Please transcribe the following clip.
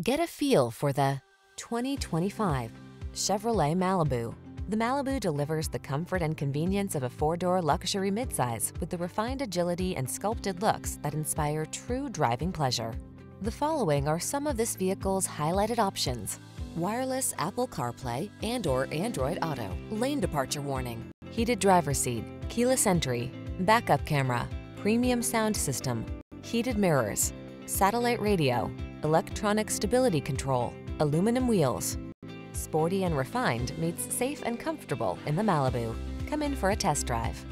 Get a feel for the 2025 Chevrolet Malibu. The Malibu delivers the comfort and convenience of a four-door luxury midsize with the refined agility and sculpted looks that inspire true driving pleasure. The following are some of this vehicle's highlighted options. Wireless Apple CarPlay and or Android Auto, lane departure warning, heated driver seat, keyless entry, backup camera, premium sound system, heated mirrors, satellite radio, electronic stability control, aluminum wheels. Sporty and refined meets safe and comfortable in the Malibu. Come in for a test drive.